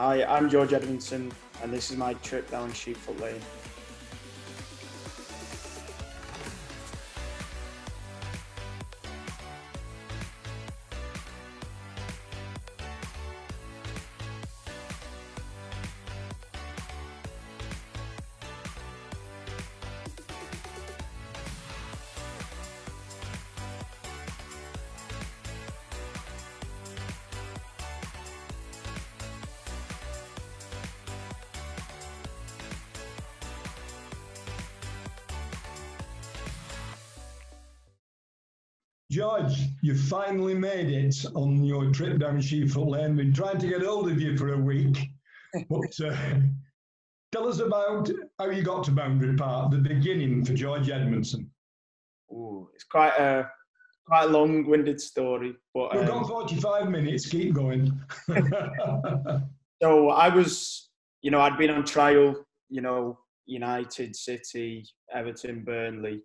Hi, I'm George Edmundson, and this is my trip down Sheepfoot Lane. Finally made it on your trip down Sheepfoot Lane. We've been trying to get hold of you for a week. But uh, tell us about how you got to Boundary Park, the beginning for George Edmundson. Ooh, it's quite a quite a long-winded story, but We've um, got 45 minutes, keep going. so I was, you know, I'd been on trial, you know, United, City, Everton, Burnley,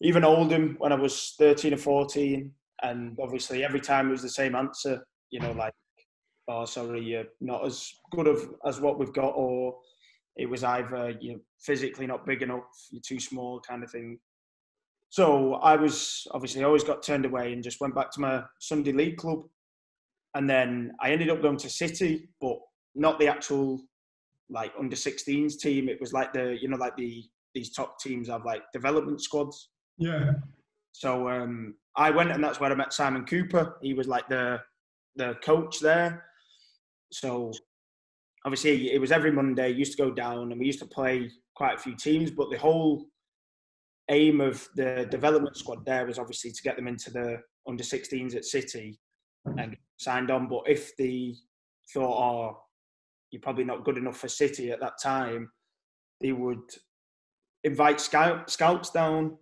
even Oldham when I was 13 or 14. And obviously, every time it was the same answer, you know, like, oh, sorry, you're not as good of, as what we've got, or it was either you're physically not big enough, you're too small, kind of thing. So I was obviously always got turned away and just went back to my Sunday league club. And then I ended up going to City, but not the actual like under 16s team. It was like the, you know, like the, these top teams have like development squads. yeah, So um, I went, and that's where I met Simon Cooper. He was like the the coach there. So obviously, it was every Monday. Used to go down, and we used to play quite a few teams. But the whole aim of the development squad there was obviously to get them into the under 16s at City and signed on. But if they thought, oh, you're probably not good enough for City at that time, they would invite scout, scouts down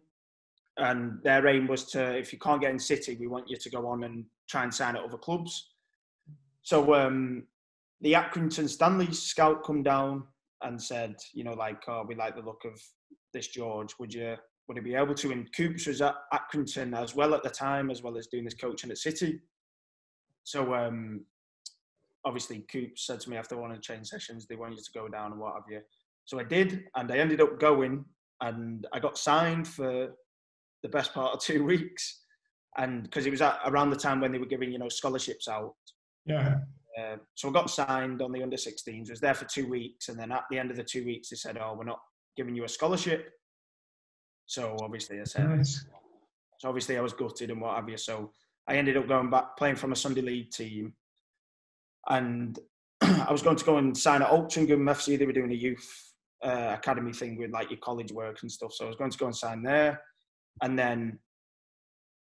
and their aim was to if you can't get in city we want you to go on and try and sign at other clubs. So um the accrington stanley scout come down and said you know like oh we like the look of this george. Would you would he be able to and coops was at accrington as well at the time as well as doing this coaching at city? So um obviously coops said to me after one of the training sessions they want you to go down and what have you. So i did and i ended up going and i got signed for the best part of two weeks, and because it was at, around the time when they were giving you know scholarships out. yeah. Uh, so I got signed on the under 16s. Was there for two weeks, and then at the end of the two weeks, they said, "Oh, we're not giving you a scholarship." So obviously, I said, Nice. so obviously I was gutted and what have you. So I ended up going back playing from a Sunday league team, and I was going to go and sign at Altrincham FC. They were doing a youth uh, academy thing with like your college work and stuff. So I was going to go and sign there, and then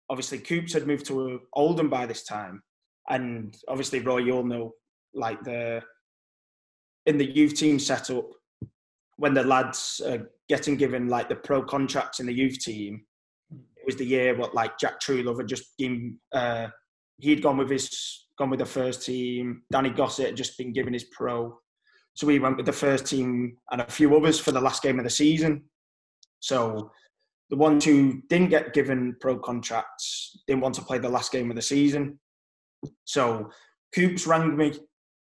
obviously Coops had moved to Oldham by this time, and obviously Roy, you'll know like the in the youth team setup when the lads are getting given like the pro contracts in the youth team. It was the year what like Jack Truelove had just been uh, he'd gone with his gone with the first team. Danny Gossett had just been given his pro, so we went with the first team and a few others for the last game of the season. So the ones who didn't get given pro contracts didn't want to play the last game of the season. So Coops rang me.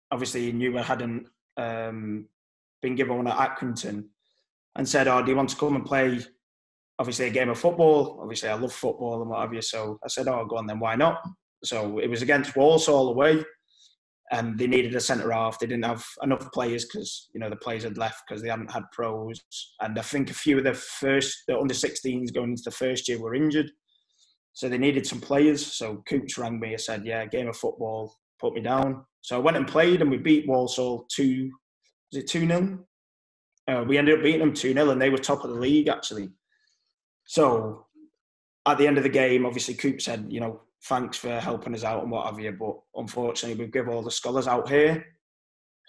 Obviously, he knew I hadn't um, been given one at Accrington and said, Oh, do you want to come and play? Obviously, a game of football. Obviously, I love football and what have you. So I said, Oh, go on then, why not? So it was against Walsall away and they needed a centre half. They didn't have enough players because you know the players had left because they hadn't had pros, and I think a few of the first the under 16s going into the first year were injured, so they needed some players. So Coops rang me and said, "Yeah, game of football, put me down." So I went and played, and we beat Walsall two. Was it two 0 uh, We ended up beating them two 0 and they were top of the league actually. So at the end of the game, obviously Coop said, you know, thanks for helping us out and what have you. But unfortunately, we give all the scholars out here.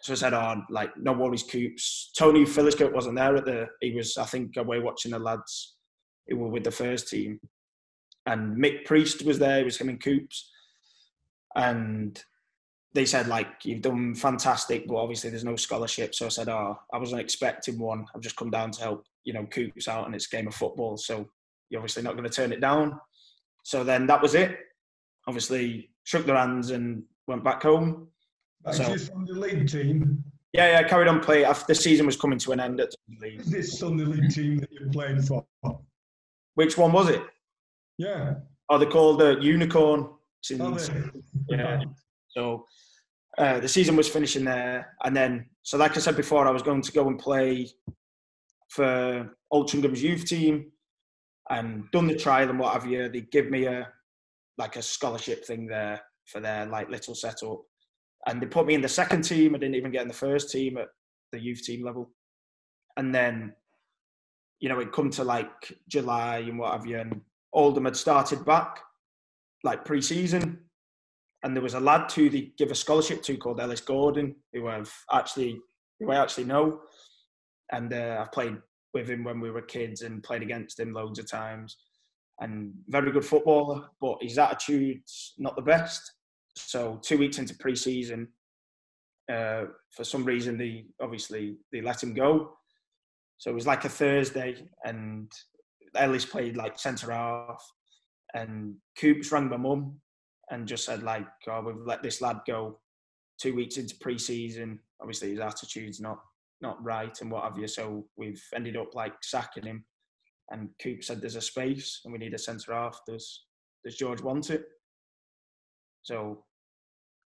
So I said, oh, like, no worries, Coops. Tony Philliskirk wasn't there at the, he was, I think, away watching the lads who were with the first team. And Mick Priest was there, it was him and Coops. And they said, like, you've done fantastic, but obviously there's no scholarship. So I said, oh, I wasn't expecting one. I've just come down to help, you know, Coops out and it's game of football. So you're obviously not going to turn it down. So then that was it obviously shook their hands and went back home. That's so, your Sunday League team? Yeah, yeah, I carried on playing. After the season was coming to an end at Sunday Is this Sunday League team that you're playing for? Which one was it? Yeah. Oh, they called the Unicorn. Oh, yeah. So uh, the season was finishing there, and then so like I said before, I was going to go and play for Altrincham's youth team, and done the trial and what have you. They give me a like a scholarship thing there for their like little setup, and they put me in the second team. I didn't even get in the first team at the youth team level, and then you know it come to like July and what have you, and Oldham had started back like pre-season, and there was a lad to the give a scholarship to called Ellis Gordon, who I've actually who I actually know, and uh, I've played with him when we were kids and played against him loads of times. And very good footballer, but his attitude's not the best. So two weeks into pre-season, uh, for some reason they obviously they let him go. So it was like a Thursday, and Ellis played like centre half, and Coops rang my mum and just said like, "Oh, we've let this lad go two weeks into pre-season. Obviously, his attitude's not not right and what have you. So we've ended up like sacking him. And Coop said there's a space and we need a centre half. Does does George want it? So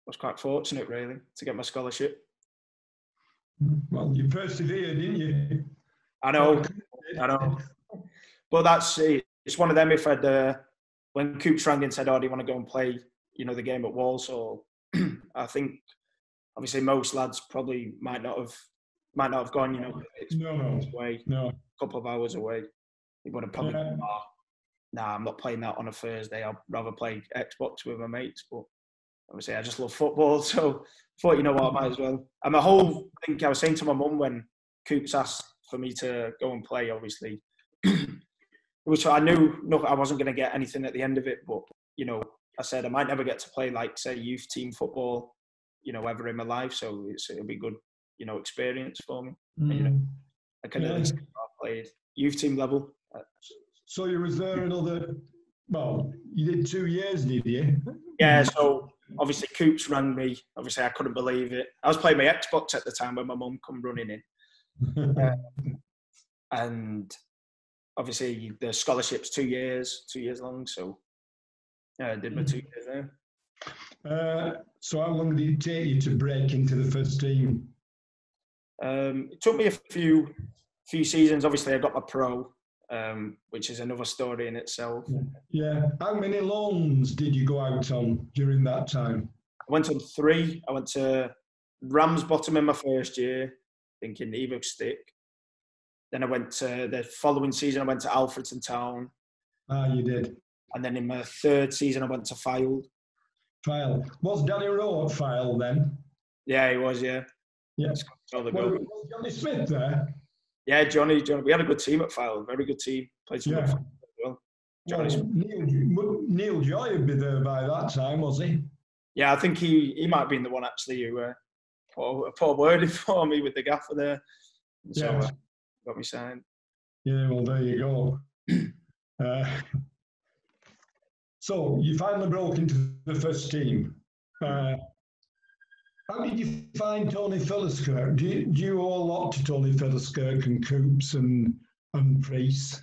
I was quite fortunate really to get my scholarship. Well, you persevered, didn't you? I know, I know. But that's it's one of them. If I'd uh, when Coop rang and said, "Oh, do you want to go and play?" You know, the game at Walsall. I think obviously most lads probably might not have might not have gone. You know, it's no, no, away, no, a couple of hours away. He would have probably. Yeah. Oh, nah, I'm not playing that on a Thursday. I'd rather play Xbox with my mates. But obviously, I just love football, so I thought, you know what, I might as well. And the whole thing, I was saying to my mum when Coops asked for me to go and play. Obviously, which I knew no, I wasn't going to get anything at the end of it. But you know, I said I might never get to play like say youth team football, you know, ever in my life. So it'll be good, you know, experience for me. Mm. And, you know, mm. I of yeah. played youth team level. So you was there another. Well, you did two years, did you? Yeah. So obviously, Coops rang me. Obviously, I couldn't believe it. I was playing my Xbox at the time when my mum come running in, um, and obviously the scholarship's two years, two years long. So yeah, I did my two years there. Uh, so how long did it take you to break into the first team? Um, it took me a few few seasons. Obviously, I got my pro, um, which is another story in itself. Yeah. How many loans did you go out on during that time? I went on three. I went to Ramsbottom in my first year, thinking Evo-Stik. Then I went to the following season. I went to Alfreton Town. Ah, you did. And then in my third season, I went to Fylde. Fylde. Was Danny Rowe at Fylde then? Yeah, he was. Yeah. Yeah. Well, was Johnny Smith there? Yeah, Johnny. Johnny. We had a good team at Fylde. Very good team. Played some yeah. well. Johnny well, Neil, Neil Joy would be there by that time, was he? Yeah, I think he he might have been the one actually who uh, put, put a word in for me with the gaffer there. So, yeah. Uh, got me signed. Yeah, well, there you go. uh, so you finally broke into the first team. Uh, how did you find Tony Philliskirk? Do you, do you owe a lot to Tony Philliskirk and Coops and, and Priest?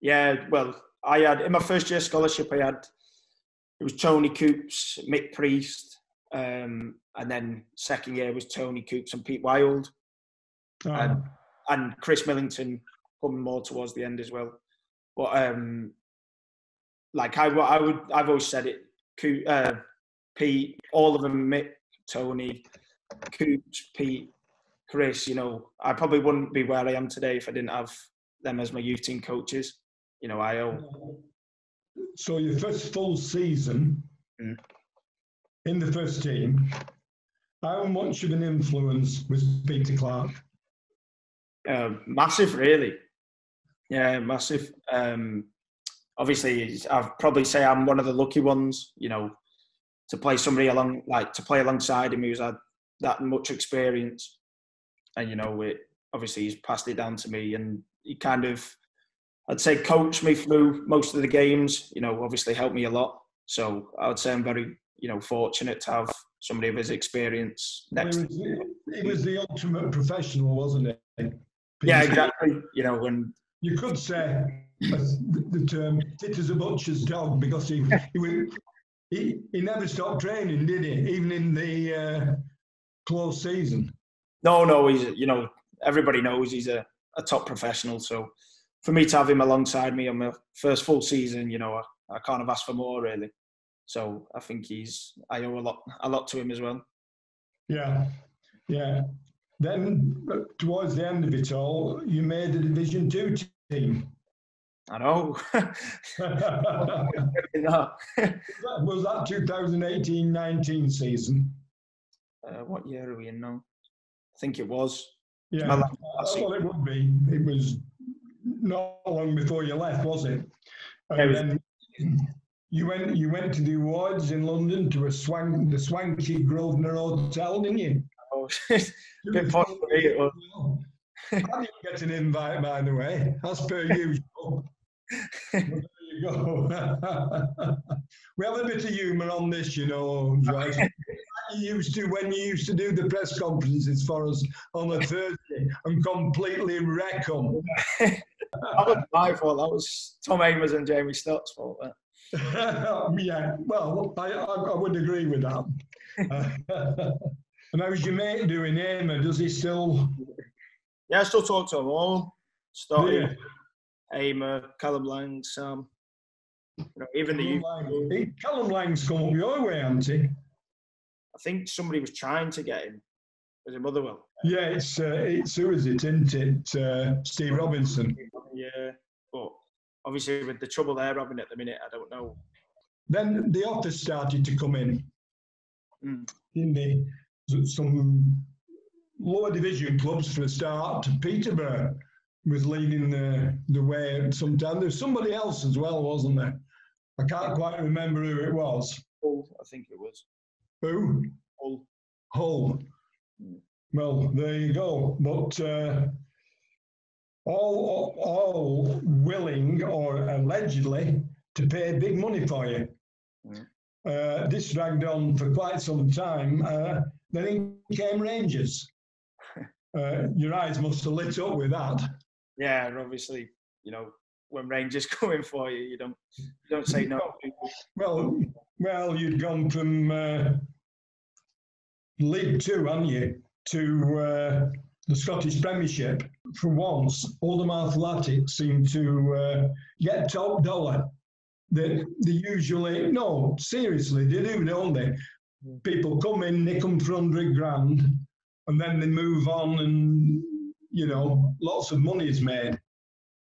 Yeah, well, I had in my first year scholarship, I had it was Tony Coops, Mick Priest, um, and then second year was Tony Coops and Pete Wild. Oh. And and Chris Millington coming more towards the end as well. But um, like I, I would, I've always said it. Uh, Pete, all of them, Mick, Tony, Coops, Pete, Chris. You know, I probably wouldn't be where I am today if I didn't have them as my youth team coaches. You know, I owe. So your first full season mm. in the first team, how much of an influence was Peter Clarke? Uh, massive, really. Yeah, massive. Um, obviously, I'd probably say I'm one of the lucky ones. You know, to play somebody along, like to play alongside him who's had that much experience, and you know, it obviously he's passed it down to me, and he kind of, I'd say, coached me through most of the games. You know, obviously helped me a lot. So I would say I'm very, you know, fortunate to have somebody of his experience next. He, was, he was the ultimate professional, wasn't he? Yeah, exactly. You know, when you could say the term "fit as a butcher's dog" because he he, he, he never stopped training, did he? Even in the uh, close season. No, no, he's you know everybody knows he's a, a top professional. So for me to have him alongside me on my first full season, you know, I, I can't have asked for more really. So I think he's I owe a lot a lot to him as well. Yeah, yeah. Then towards the end of it all, you made the Division Two team. I know. was that 2018-19 season? Uh, what year are we in now? I think it was. Yeah, well, it would be. It was not long before you left, was it? And then you went. You went to the awards in London to a swank, the swanky Grosvenor Hotel, didn't you? Oh, bit posh for me. It was. I didn't get an invite, by the way, as per usual. There you go. we have a bit of humour on this, you know. Right? you used to when you used to do the press conferences for us on a Thursday and completely wreck them. that was my fault. That was Tom Amos and Jamie Stott's fault. yeah, well, I, I, I, would agree with that. and how's your mate doing, Aimer? Does he still yeah, I still talk to him all. Starting yeah. Aimer, Callum Lang, Sam. You know, even Callum the Lang. Hey, Callum Lang's come up your way, hasn't he? I think somebody was trying to get him. Was it Motherwell? Yeah, it's uh, it's who is it, isn't it? Uh, Steve Robinson. Yeah, but obviously with the trouble they're having at the minute, I don't know. Then the offers started to come in. Mm. In the some lower division clubs for a start. To Peterborough was leading the, the way sometimes. There's somebody else as well, wasn't there? I can't quite remember who it was. Hull, I think it was. Who? Hull. Hull. Well, there you go. But uh, all, all willing or allegedly to pay big money for you. Mm. Uh, this dragged on for quite some time. Uh, then in came Rangers uh, your eyes must have lit up with that. Yeah, and obviously, you know, when Rangers coming for you, you don't you don't say no. Well, well, you'd gone from uh, League Two, hadn't you, to uh, the Scottish Premiership. For once, Oldham Athletic seem to uh, get top dollar. They, they usually, no, seriously, they do, don't they? People come in, nick them for 100 grand, and then they move on and you know lots of money is made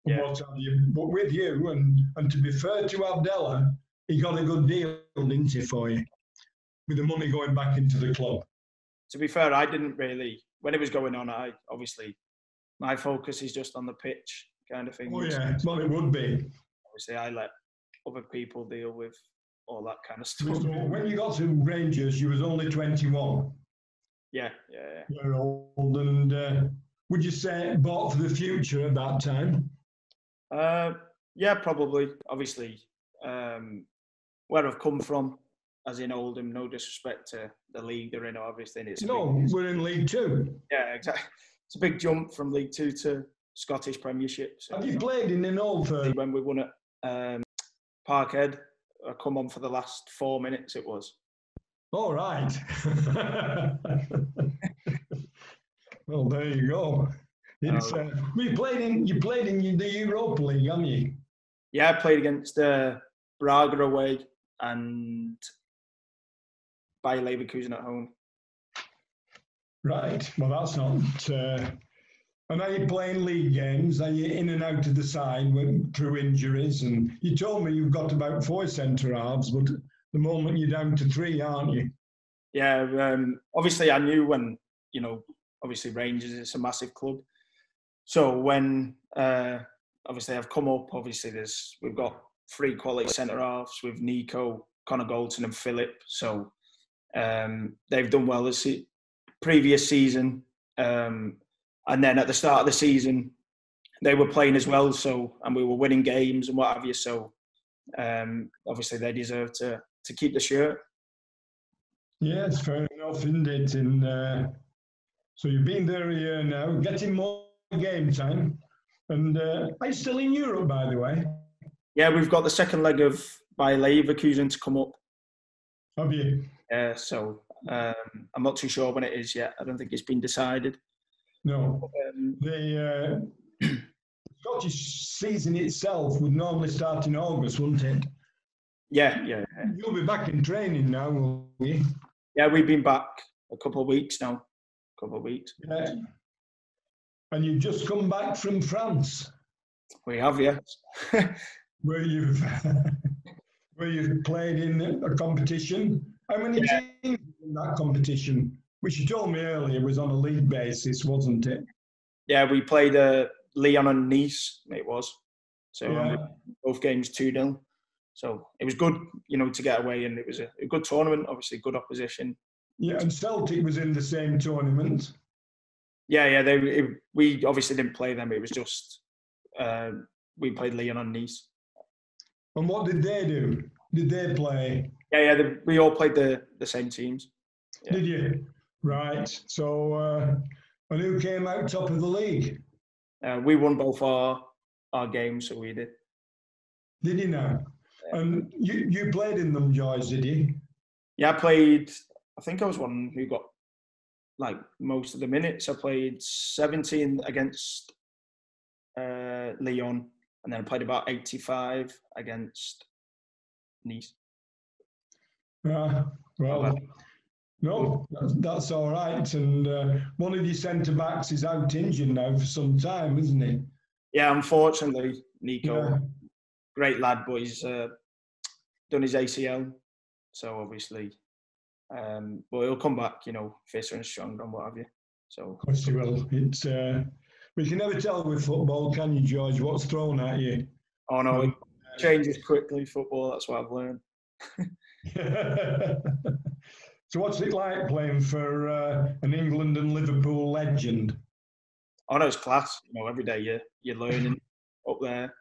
yeah. what have you. But with you and and to be fair to Abdallah, he got a good deal, didn't he, for you? With the money going back into the club. To be fair, I didn't really when it was going on, I obviously my focus is just on the pitch kind of thing. Oh yeah, well it would be. Obviously I let other people deal with all that kind of stuff. So when you got to Rangers, you was only twenty one. Yeah, yeah, yeah. You're old, and uh, would you say bought for the future at that time? Uh, yeah, probably. Obviously, um, where I've come from, as in Oldham, no disrespect to the league they're in, obviously. It's no, big, we're in League Two. Yeah, exactly. It's a big jump from League Two to Scottish Premiership. So, Have you played in an old? When we won at um, Parkhead, I come on for the last four minutes. It was. All right. well, there you go. It's, uh, we played in you played in the Europa League, haven't you? Yeah, I played against uh, Braga away and Bayer Leverkusen at home. Right. Well, that's not. Uh, and are you playing league games? Are you in and out of the side with, through injuries? And you told me you've got about four centre halves, but the moment you're down to three, aren't you? Yeah, um, obviously I knew when you know, obviously Rangers is a massive club. So when uh, obviously I've come up, obviously there's we've got three quality centre halves with Nico, Connor Goldson, and Filip. So um, they've done well this previous season, um, and then at the start of the season they were playing as well. So and we were winning games and what have you. So um, obviously they deserve to to keep the shirt. Yes, fair enough, it? And uh, so you've been there a year now, getting more game time. And uh, are you still in Europe, by the way? Yeah, we've got the second leg of Bayer Leverkusen to come up. Have you? Yeah, so um, I'm not too sure when it is yet. I don't think it's been decided. No. Um, The uh, Scottish season itself would normally start in August, wouldn't it? yeah, yeah, yeah. You'll be back in training now, will you? Yeah, we've been back a couple of weeks now. Couple of weeks. Yeah. And you've just come back from France, We have, yeah. where you've where you've played in a competition. How many Yeah. teams in that competition? Which you told me earlier was on a league basis, wasn't it? yeah, we played uh, Lyon and Nice, it was. So um, Yeah. both games 2 0. So it was good, you know, to get away, and it was a, a good tournament, obviously, good opposition. Yeah, and Celtic was in the same tournament. Yeah, yeah, they it, we obviously didn't play them, it was just uh, we played Lyon and Nice. And what did they do? Did they play? Yeah, yeah, the, we all played the, the same teams. Yeah. Did you? Right. So, uh, and who came out top of the league? Uh, we won both our our games, so we did. Did you know? And you, you played in them, Joyce, did you? Yeah, I played. I think I was one who got like most of the minutes. I played 17 against uh, Lyon, and then I played about 85 against Nice. Uh, well, no, that's, that's all right. And uh, one of your centre backs is out injured now for some time, isn't he? Yeah, unfortunately, Nico, Yeah. great lad, but he's uh, done his ACL, so obviously, um, but he'll come back, you know, fitter and stronger and what have you. So Of course he will. It's, uh, but you can never tell with football, can you, George, what's thrown at you? oh no, it changes quickly. Football, that's what I've learned. so what's it like playing for uh, an England and Liverpool legend? Oh no, it's class. You know, every day you're you're learning up there.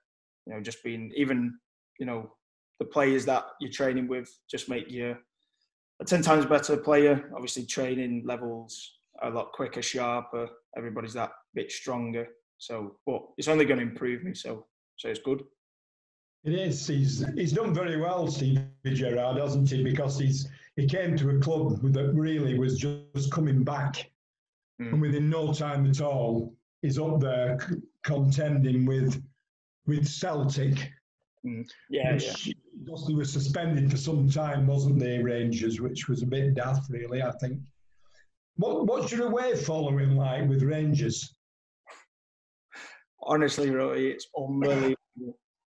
You know, just being even you know the players that you're training with just make you a ten times better player. Obviously, training levels are a lot quicker, sharper. Everybody's that bit stronger. So, but it's only going to improve me. So, so it's good. It is. He's he's done very well, Steve Gerrard, hasn't he? Because he's he came to a club that really was just coming back, Mm. and within no time at all, he's up there c- contending with with Celtic. Yeah, yeah. which because they were suspended for some time, wasn't they, Rangers? Which was a bit daft, really. I think. What what's your away following like with Rangers? Honestly, Roy, it's unbelievable.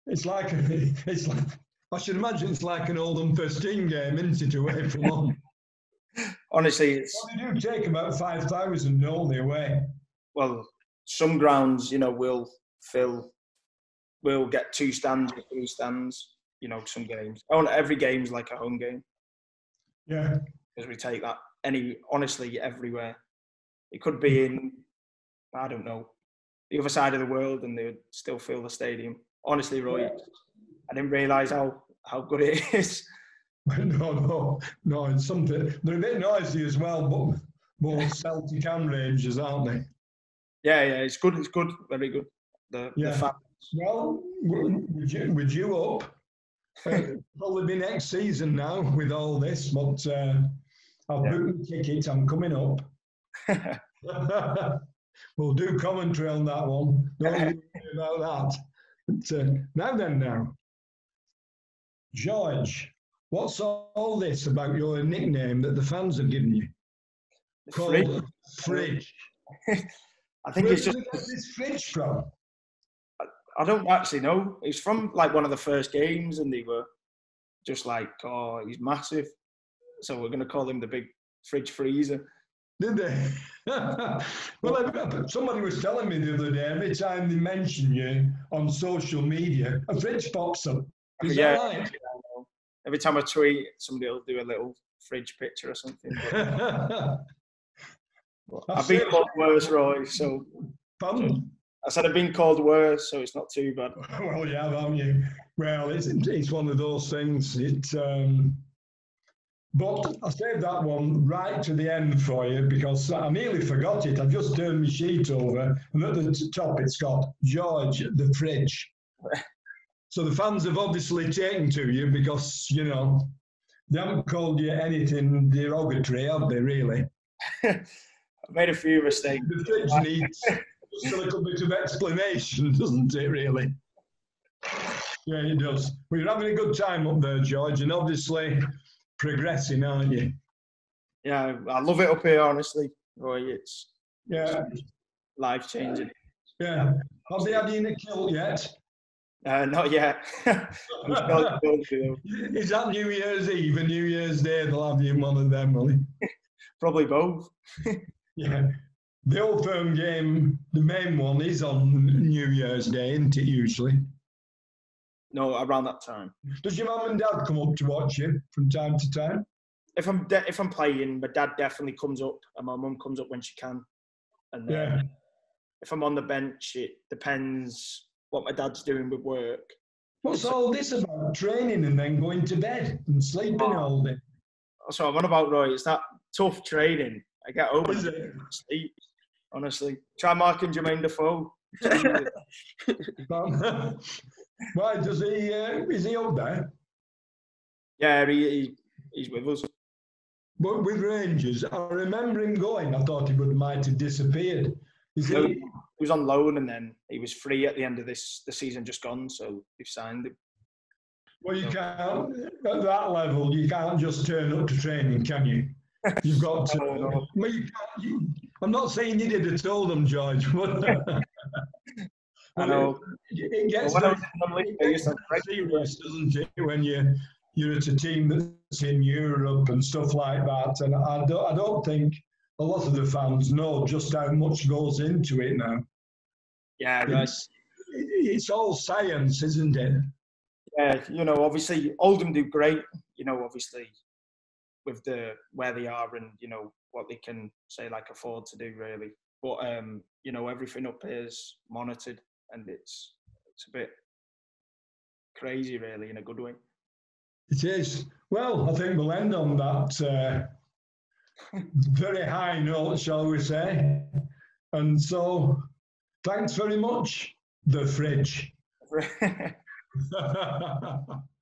It's like it's like I should imagine it's like an Oldham first team game, isn't it? Away from home. Honestly, it's Well, they do take about 5,000, don't they, away? well, some grounds, you know, will fill, will get two stands or three stands. You know, some games. Oh, not every game's like a home game Yeah. because we take that any honestly everywhere. It could be hmm. in, I don't know, the other side of the world, and they would still fill the stadium. Honestly, Roy, I didn't realise how how good it is. No, no, no, it's something. They're a bit noisy as well, but more Celtic and Rangers, aren't they? Yeah, yeah, it's good. It's good. Very good. The, Yeah. the Well, would you, would you up? Probably be next season now with all this, but uh, I've Yeah. booked the ticket. I'm coming up. we'll do commentary on that one. Don't worry about that. But, uh, now then, now, George, what's all this about your nickname that the fans have given you? Called fridge. Fridge. I think Where it's just. this fridge from? I don't actually know. It's from like one of the first games, and they were just like, "Oh, he's massive," so we're going to call him the big fridge freezer. Did they? well, somebody was telling me the other day, every time they mention you on social media, a fridge pops up. Is Yeah. right? Every time I tweet, somebody will do a little fridge picture or something. But I've been called worse, Roy. So Pardon? I said I've been called worse, so it's not too bad. Well, you have, haven't you? Well, it's, it's one of those things. It, um, But I saved that one right to the end for you because I nearly forgot it. I just turned my sheet over, and at the top it's got George the fridge. so the fans have obviously taken to you because you know they haven't called you anything derogatory, have they? Really? I made a few mistakes. The fridge needs just a little bit of explanation, doesn't it? Really? Yeah, it does. Well, you're having a good time up there, George, and obviously progressing, aren't you? Yeah, I love it up here. Honestly, Roy, it's Yeah, life changing. yeah. Have they had you in a kilt yet? Uh, not yet. I'm still going through them. Is that New Year's Eve and New Year's Day? They'll have you in one of them, will they? Probably both. Yeah. The old firm game, the main one, is on New Year's Day, isn't it, usually? No, around that time. Does your mum and dad come up to watch you from time to time? If I'm de- if I'm playing, my dad definitely comes up, and my mum comes up when she can. And then Yeah. if I'm on the bench, it depends what my dad's doing with work. What's all this about? Training and then going to bed and sleeping oh. all day. So I'm on about Roy. It's that tough training. I get over Is it? Sleep, honestly. Try marking Jermaine Defoe. Why does he? Uh, is he up there? yeah, he, he, he's with us. But with Rangers, I remember him going. I thought he would might have disappeared. Is No, he? he was on loan and then he was free at the end of this the season just gone, so we've signed him. Well, you can't at that level. You can't just turn up to training, can you? You've got to. No, no. Uh, well, you can't. You, I'm not saying you did at all, them, George. But uh, I know. It, it gets When I very- was in the league, it I gets used to break serious, doesn't it? When you you're at a team that's in Europe and stuff like that, and I don't, I don't think a lot of the fans know just how much goes into it now. Yeah. It's, it's all science, isn't it? Yeah, you know, obviously Oldham do great, you know, obviously with the where they are and, you know, what they can say like afford to do really. But um, you know, everything up here is monitored and it's it's a bit crazy really in a good way. It is. Well, I think we'll end on that uh, very high note, shall we say. And so, thanks very much, the fridge.